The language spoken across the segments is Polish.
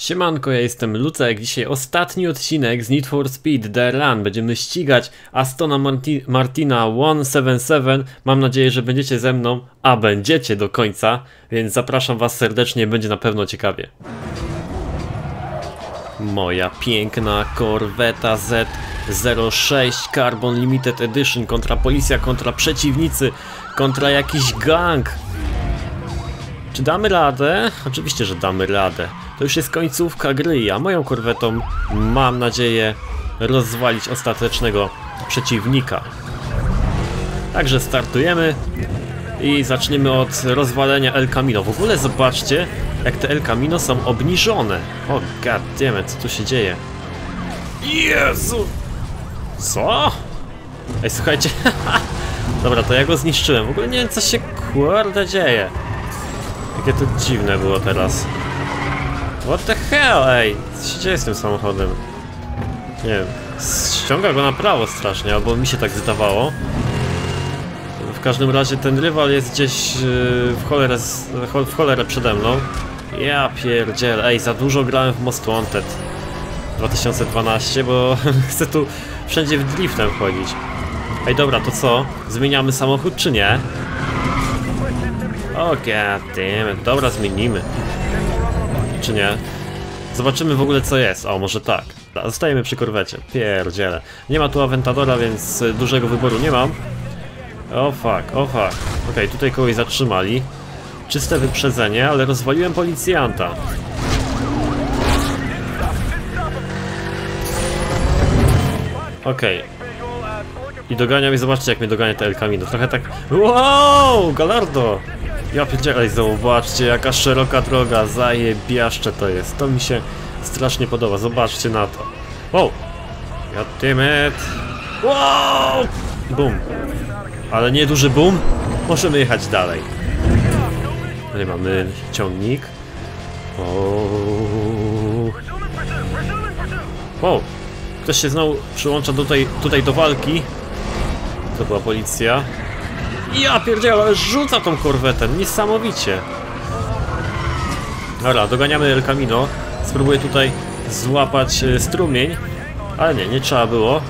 Siemanko, ja jestem Lucek. Dzisiaj ostatni odcinek z Need for Speed The Run. Będziemy ścigać Astona Marti Martina 177. Mam nadzieję, że będziecie ze mną, a będziecie do końca, więc zapraszam was serdecznie, będzie na pewno ciekawie. Moja piękna Corvetta Z06 Carbon Limited Edition kontra policja, kontra przeciwnicy, kontra jakiś gang. Czy damy radę? Oczywiście, że damy radę. To już jest końcówka gry, a moją korwetą mam nadzieję rozwalić ostatecznego przeciwnika. Także startujemy i zaczniemy od rozwalenia El Camino. W ogóle zobaczcie, jak te El Camino są obniżone. O goddammit, co tu się dzieje? Jezu! Co? Ej, słuchajcie. Dobra, to ja go zniszczyłem. W ogóle nie wiem, co się kurde dzieje. Jakie to dziwne było teraz. What the hell, ej! Co się dzieje z tym samochodem? Nie wiem. Ściąga go na prawo strasznie, albo mi się tak zdawało. W każdym razie ten rywal jest gdzieś yy, w, cholerę, w cholerę przede mną. Ja pierdziel, ej, za dużo grałem w Most Wanted 2012, bo chcę tu wszędzie w driftem wchodzić. Ej, dobra, to co? Zmieniamy samochód czy nie? O, goddammit. Dobra, zmienimy. Czy nie? Zobaczymy w ogóle co jest. O, może tak. Zostajemy przy korwecie. Pierdziele. Nie ma tu Aventadora, więc dużego wyboru nie mam. O fuck, o fuck. Okej, okay, tutaj kogoś zatrzymali. Czyste wyprzedzenie, ale rozwaliłem policjanta. Okej. Okay. I dogania mnie, zobaczcie jak mnie dogania te El Camino. Trochę tak... Wow, Galardo! Ja pierdzielaj, zobaczcie jaka szeroka droga, zajebiaszcze to jest. To mi się strasznie podoba, zobaczcie na to. Wow! Goddammit! Wow! Bum! Ale nie duży boom. Możemy jechać dalej. Tutaj mamy ciągnik. Wow! Ktoś się znowu przyłącza tutaj, tutaj do walki. To była policja. Ja pierdzielę, rzuca tą korwetę, niesamowicie. Dobra, doganiamy El Camino. Spróbuję tutaj złapać e, strumień. Ale nie, nie trzeba było.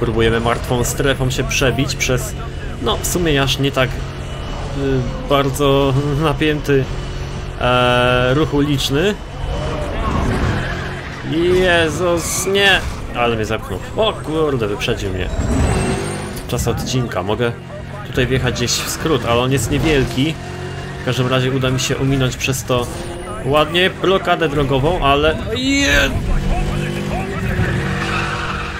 Próbujemy martwą strefą się przebić przez, no w sumie aż nie tak y, bardzo napięty e, ruch uliczny. Jezus, nie! Ale mnie zepchnął. O kurde, wyprzedził mnie. Czas odcinka. Mogę tutaj wjechać gdzieś w skrót, ale on jest niewielki. W każdym razie uda mi się ominąć przez to ładnie blokadę drogową, ale...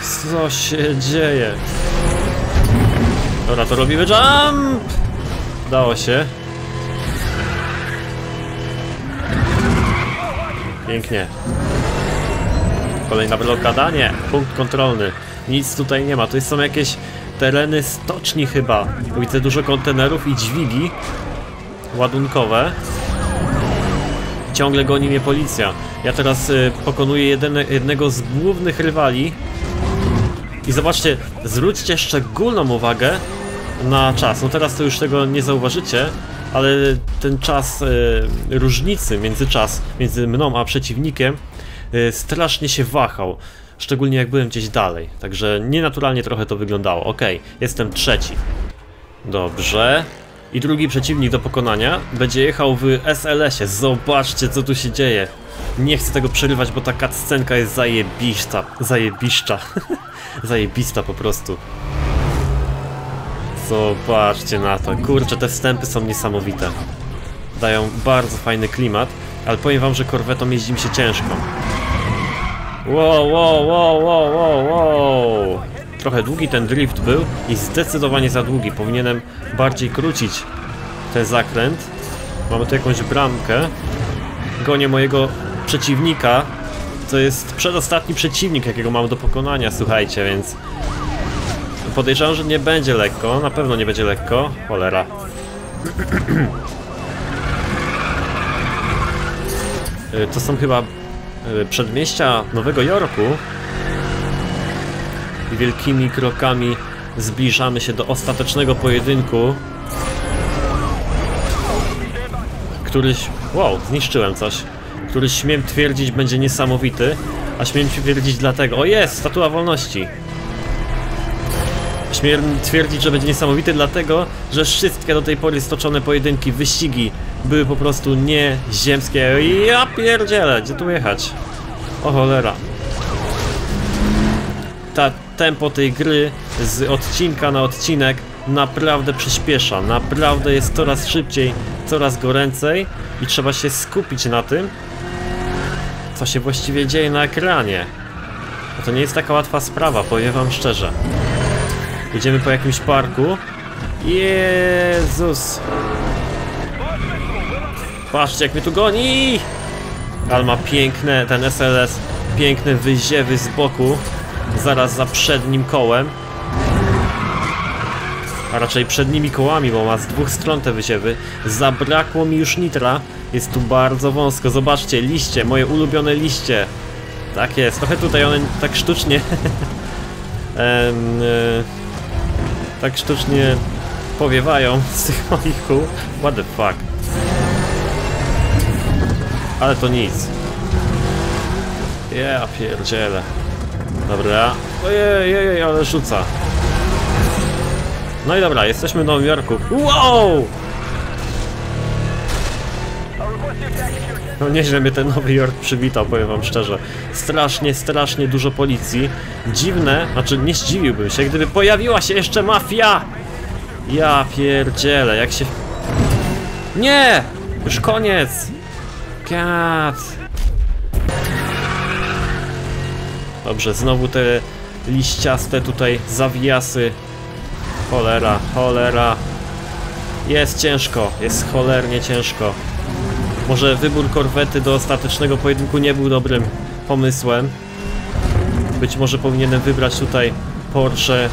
Co się dzieje? Dobra, to robimy jump! Udało się. Pięknie. Kolejna blokada? Nie. Punkt kontrolny. Nic tutaj nie ma. Tu są jakieś tereny stoczni chyba. Widzę dużo kontenerów i dźwigi ładunkowe. Ciągle goni mnie policja. Ja teraz y, pokonuję jednego z głównych rywali. I zobaczcie, zwróćcie szczególną uwagę na czas. No teraz to już tego nie zauważycie, ale ten czas y, różnicy między czas między mną a przeciwnikiem strasznie się wahał. Szczególnie jak byłem gdzieś dalej. Także nienaturalnie trochę to wyglądało. Ok, jestem trzeci. Dobrze. I drugi przeciwnik do pokonania będzie jechał w SLS-ie. Zobaczcie co tu się dzieje. Nie chcę tego przerywać, bo ta scenka jest zajebista. Zajebiszcza. Zajebista po prostu. Zobaczcie na to. Kurczę, te wstępy są niesamowite. Dają bardzo fajny klimat, ale powiem wam, że korwetą jeździ mi się ciężko. Wow, wow, wow, wow, wow, wow. Trochę długi ten drift był i zdecydowanie za długi. Powinienem bardziej krócić ten zakręt. Mamy tu jakąś bramkę. Gonię mojego przeciwnika. To jest przedostatni przeciwnik, jakiego mam do pokonania, słuchajcie, więc... Podejrzewam, że nie będzie lekko. Na pewno nie będzie lekko. Cholera. Y, to są chyba E, przedmieścia Nowego Jorku i wielkimi krokami zbliżamy się do ostatecznego pojedynku. któryś... Wow, zniszczyłem coś. Który śmiem twierdzić będzie niesamowity, a śmiem twierdzić dlatego... O jest, statua wolności. Śmiem twierdzić, że będzie niesamowity dlatego, że wszystkie do tej pory stoczone pojedynki, wyścigi były po prostu nieziemskie. Ja pierdzielę, gdzie tu jechać? O cholera. Ta tempo tej gry z odcinka na odcinek naprawdę przyspiesza. Naprawdę jest coraz szybciej, coraz goręcej i trzeba się skupić na tym, co się właściwie dzieje na ekranie. Bo to nie jest taka łatwa sprawa, powiem wam szczerze. Jedziemy po jakimś parku. Jezus! Patrzcie jak mnie tu goni! Ale ma piękne, ten SLS, piękne wyziewy z boku. Zaraz za przednim kołem. A raczej przednimi kołami, bo ma z dwóch stron te wyziewy. Zabrakło mi już nitra. Jest tu bardzo wąsko. Zobaczcie, liście, moje ulubione liście. Tak jest, trochę tutaj one tak sztucznie... em, e, tak sztucznie powiewają z tych moich kół. What the fuck. Ale to nic. Ja pierdzielę. Dobra. Ojej, ojej, ale rzuca. No i dobra, jesteśmy w Nowym Jorku. Wow! No nieźle mnie ten Nowy Jork przywitał, powiem wam szczerze. Strasznie, strasznie dużo policji. Dziwne, znaczy nie zdziwiłbym się, gdyby pojawiła się jeszcze mafia! Ja pierdzielę, jak się... Nie! Już koniec! God! Dobrze, znowu te liściaste tutaj zawiasy. Cholera, cholera. Jest ciężko, jest cholernie ciężko. Może wybór korwety do ostatecznego pojedynku nie był dobrym pomysłem. Być może powinienem wybrać tutaj Porsche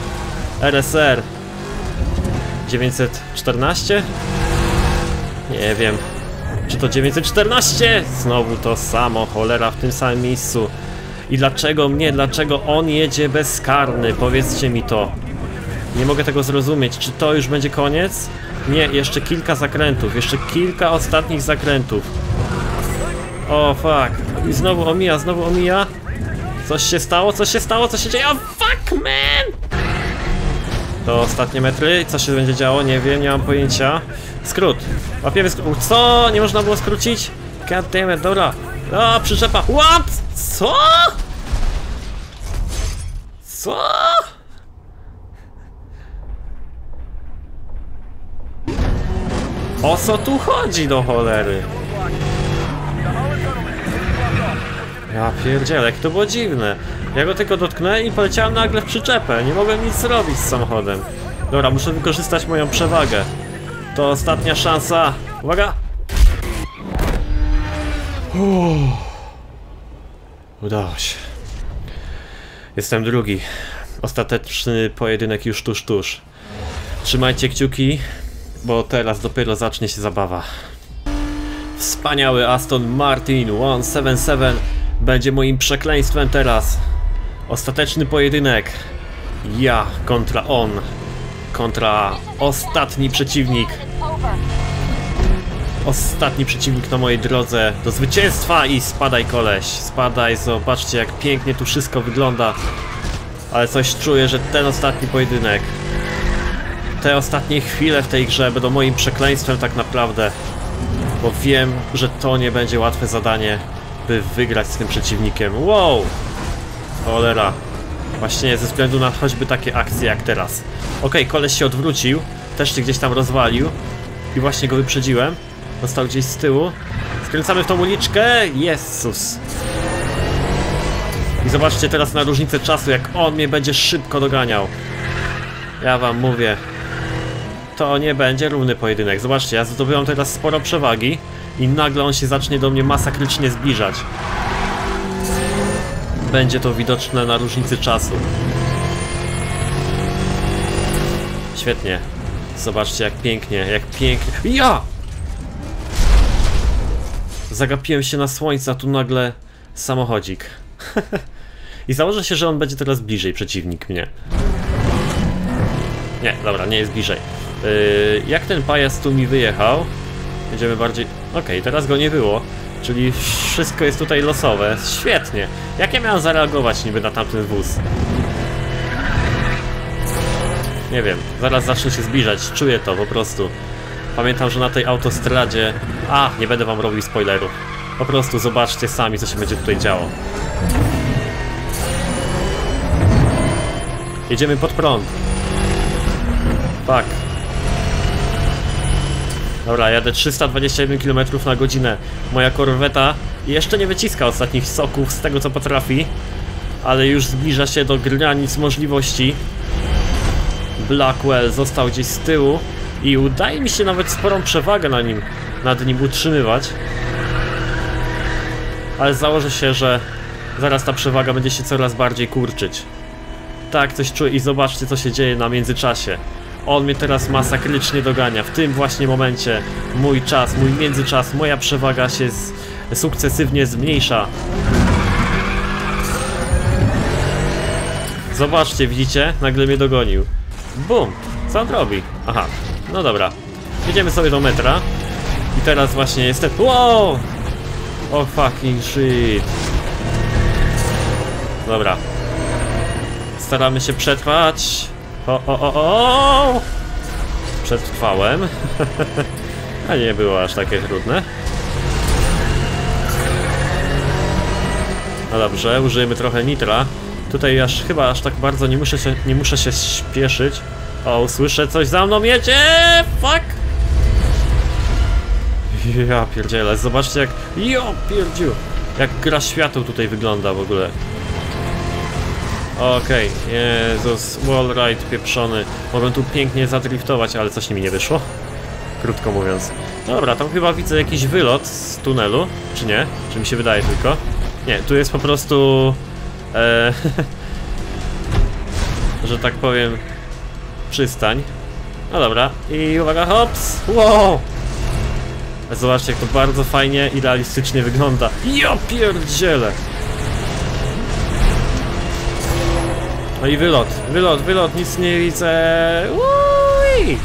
RSR 914? Nie wiem. Czy to 914? Znowu to samo, cholera w tym samym miejscu. I dlaczego mnie, dlaczego on jedzie bezkarny? Powiedzcie mi to. Nie mogę tego zrozumieć. Czy to już będzie koniec? Nie, jeszcze kilka zakrętów, jeszcze kilka ostatnich zakrętów. O, fuck. I znowu omija, znowu omija. Coś się stało, coś się stało, coś się dzieje. O, fuck, man! To ostatnie metry. Co się będzie działo? Nie wiem, nie mam pojęcia. Skrót. Łapiemy skrót. Co? Nie można było skrócić? God damn it, dobra. O, przyczepa. What? Co? Co? O co tu chodzi do cholery? Ja pierdzielę, jak to było dziwne. Ja go tylko dotknąłem i poleciałem nagle w przyczepę. Nie mogłem nic zrobić z samochodem. Dobra, muszę wykorzystać moją przewagę. To ostatnia szansa. Uwaga! Udało się. Jestem drugi. Ostateczny pojedynek już tuż, tuż. Trzymajcie kciuki, bo teraz dopiero zacznie się zabawa. Wspaniały Aston Martin 177 będzie moim przekleństwem teraz. Ostateczny pojedynek. Ja kontra on. Kontra ostatni przeciwnik. Ostatni przeciwnik na mojej drodze do zwycięstwa i spadaj koleś. Spadaj, zobaczcie jak pięknie tu wszystko wygląda. Ale coś czuję, że ten ostatni pojedynek te ostatnie chwile w tej grze będą moim przekleństwem tak naprawdę. Bo wiem, że to nie będzie łatwe zadanie, by wygrać z tym przeciwnikiem. Wow! Cholera. Właśnie ze względu na choćby takie akcje jak teraz. Ok, koleś się odwrócił, też się gdzieś tam rozwalił i właśnie go wyprzedziłem. Został gdzieś z tyłu. Skręcamy w tą uliczkę. Jezus. I zobaczcie teraz na różnicę czasu, jak on mnie będzie szybko doganiał. Ja wam mówię, to nie będzie równy pojedynek. Zobaczcie, ja zdobyłam teraz sporo przewagi i nagle on się zacznie do mnie masakrycznie zbliżać. Będzie to widoczne na różnicy czasu. Świetnie. Zobaczcie jak pięknie, jak pięknie. Ja! Zagapiłem się na słońce, a tu nagle samochodzik. I założę się, że on będzie teraz bliżej przeciwnik mnie. Nie, dobra, nie jest bliżej. Yy, jak ten pajac tu mi wyjechał? Będziemy bardziej... Okej, teraz go nie było. Czyli wszystko jest tutaj losowe. Świetnie. Jak ja miałem zareagować niby na tamten wóz? Nie wiem, zaraz zacznę się zbliżać, czuję to po prostu. Pamiętam, że na tej autostradzie... A, nie będę wam robił spoilerów. Po prostu zobaczcie sami, co się będzie tutaj działo. Jedziemy pod prąd. Tak. Dobra, jadę 321 km na godzinę. Moja korweta jeszcze nie wyciska ostatnich soków z tego co potrafi, ale już zbliża się do granic możliwości. Blackwell został gdzieś z tyłu i udaje mi się nawet sporą przewagę na nim, nad nim utrzymywać. Ale założę się, że zaraz ta przewaga będzie się coraz bardziej kurczyć. Tak, coś czuję i zobaczcie co się dzieje na międzyczasie. On mnie teraz masakrycznie dogania. W tym właśnie momencie mój czas, mój międzyczas, moja przewaga się z, sukcesywnie zmniejsza. Zobaczcie, widzicie? Nagle mnie dogonił. Bum! Co on robi? Aha, no dobra. Jedziemy sobie do metra. I teraz właśnie jestem... Wow! Oh fucking shit. Dobra. Staramy się przetrwać. O, o, o, o! Przetrwałem. A nie było aż takie trudne. No dobrze, użyjemy trochę nitra. Tutaj aż chyba aż tak bardzo nie muszę się, nie muszę się śpieszyć. O, słyszę coś za mną jedzie! Fuck! Ja pierdzielę, zobaczcie jak... Jo pierdziu! Jak gra światło tutaj wygląda w ogóle. Okej, okay. Jezus, wallride pieprzony. Mogę tu pięknie zadriftować, ale coś mi nie wyszło. Krótko mówiąc. Dobra, tam chyba widzę jakiś wylot z tunelu, czy nie? Czy mi się wydaje tylko? Nie, tu jest po prostu... E, że tak powiem... Przystań. No dobra, i uwaga, hops! Wow! Zobaczcie, jak to bardzo fajnie i realistycznie wygląda. Ja pierdzielę! No i wylot, wylot, wylot, nic nie widzę. Uj!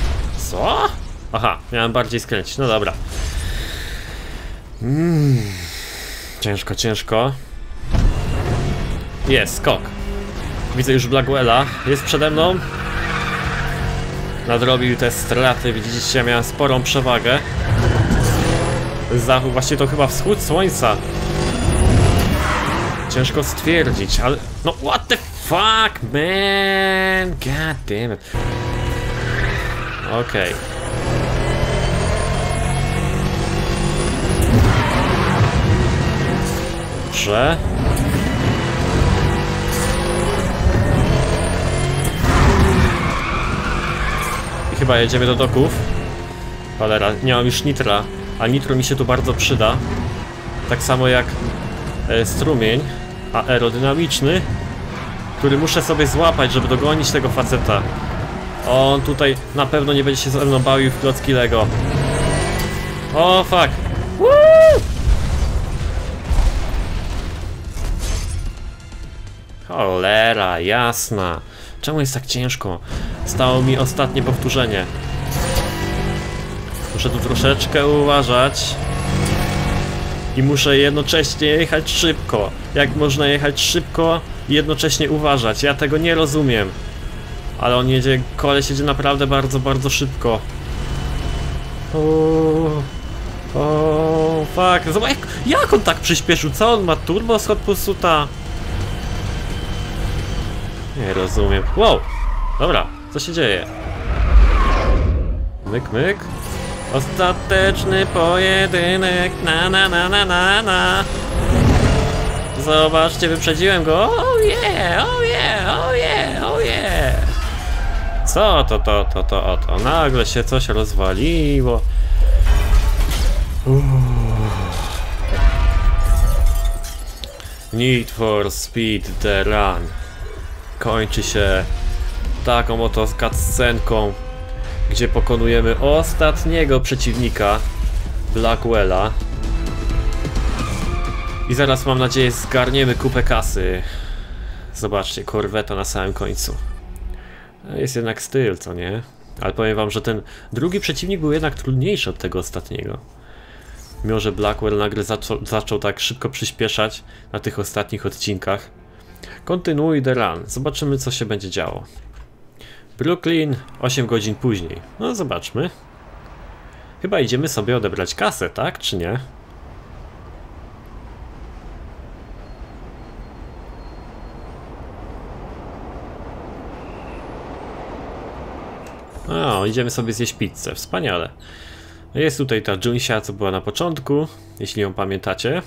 Co? Aha, miałem bardziej skręcić, no dobra. Mm. Ciężko, ciężko. Jest, skok. Widzę już Blackwella, jest przede mną. Nadrobił te straty, widzicie, miałem sporą przewagę. Zachód, właśnie to chyba wschód słońca. Ciężko stwierdzić, ale... No what the fuck, man! God damn it. Okay. Dobrze. I chyba jedziemy do doków. Cholera, nie mam już nitra, a nitro mi się tu bardzo przyda. Tak samo jak e, strumień aerodynamiczny który muszę sobie złapać, żeby dogonić tego faceta. On tutaj na pewno nie będzie się ze mną bawił w klocki Lego. O, fuck. Woo! Cholera, jasna. Czemu jest tak ciężko? Stało mi ostatnie powtórzenie. Muszę tu troszeczkę uważać. I muszę jednocześnie jechać szybko. Jak można jechać szybko i jednocześnie uważać? Ja tego nie rozumiem. Ale on jedzie, koleś jedzie naprawdę bardzo, bardzo szybko. O, o, fuck. Zobacz, jak, jak on tak przyspieszył? Co on ma? Turbo z? Nie rozumiem. Wow! Dobra, co się dzieje? Myk, myk. Ostateczny pojedynek, na na na na na na. Zobaczcie, wyprzedziłem go. Oh yeah, oh yeah, oh yeah, oh yeah. Co to, to, to, to, oto? Nagle się coś rozwaliło. Uff. Need for Speed The Run kończy się taką oto gdzie pokonujemy ostatniego przeciwnika, Blackwella. I zaraz mam nadzieję zgarniemy kupę kasy. Zobaczcie, korweta na samym końcu. Jest jednak styl, co nie? Ale powiem wam, że ten drugi przeciwnik był jednak trudniejszy od tego ostatniego. Mimo, że Blackwell nagle zaczął, zaczął tak szybko przyspieszać na tych ostatnich odcinkach. Kontynuuj The Run. Zobaczymy, co się będzie działo. Brooklyn 8 godzin później. No, zobaczmy. Chyba idziemy sobie odebrać kasę, tak? Czy nie? O, idziemy sobie zjeść pizzę. Wspaniale. Jest tutaj ta Junsia, co była na początku, jeśli ją pamiętacie.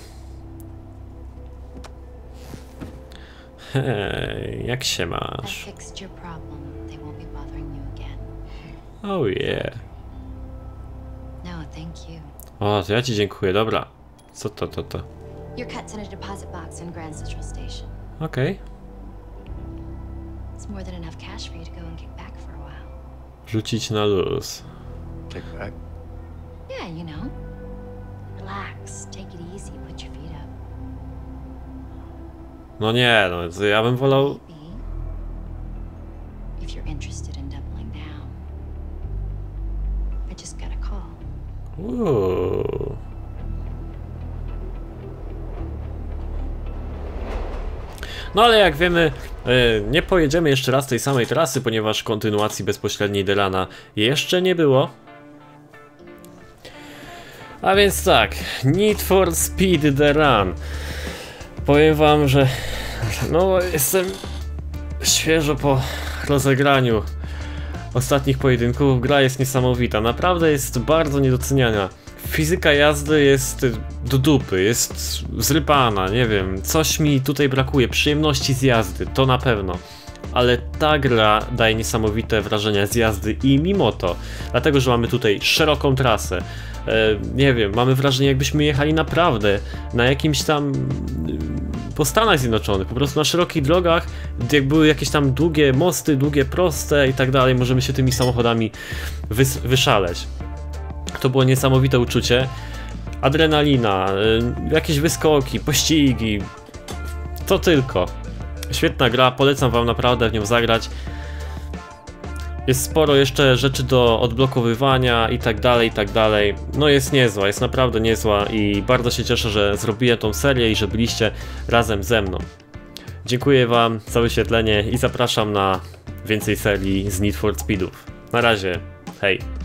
Hej, jak się masz? Oh yeah. No, thank you. O, to ja ci dziękuję, dobra. Co to, to, to? Okej. It's more than enough cash for you to go and kick back. Rzucić na luz. Kick back. Yeah, you know. Relax, take it easy, put your feet up. No nie, no to ja bym wolał... If you're interested in doubling down. I just got a call. Uuu. No ale jak wiemy, e, nie pojedziemy jeszcze raz tej samej trasy, ponieważ kontynuacji bezpośredniej Delana jeszcze nie było. A więc tak, Need for Speed The Run. Powiem wam, że no jestem świeżo po rozegraniu ostatnich pojedynków. Gra jest niesamowita, naprawdę jest bardzo niedoceniana. Fizyka jazdy jest do dupy, jest zrypana, nie wiem, coś mi tutaj brakuje, przyjemności z jazdy, to na pewno. Ale ta gra daje niesamowite wrażenia z jazdy i mimo to, dlatego że mamy tutaj szeroką trasę, e, nie wiem, mamy wrażenie jakbyśmy jechali naprawdę na jakimś tam po Stanach Zjednoczonych, po prostu na szerokich drogach, jak były jakieś tam długie mosty, długie proste i tak dalej, możemy się tymi samochodami wys- wyszaleć. To było niesamowite uczucie. Adrenalina, y, jakieś wyskoki, pościgi, to tylko. Świetna gra, polecam wam naprawdę w nią zagrać. Jest sporo jeszcze rzeczy do odblokowywania i tak dalej, i tak dalej. No jest niezła, jest naprawdę niezła i bardzo się cieszę, że zrobiłem tą serię i że byliście razem ze mną. Dziękuję wam za wyświetlenie i zapraszam na więcej serii z Need for Speedów. Na razie, hej.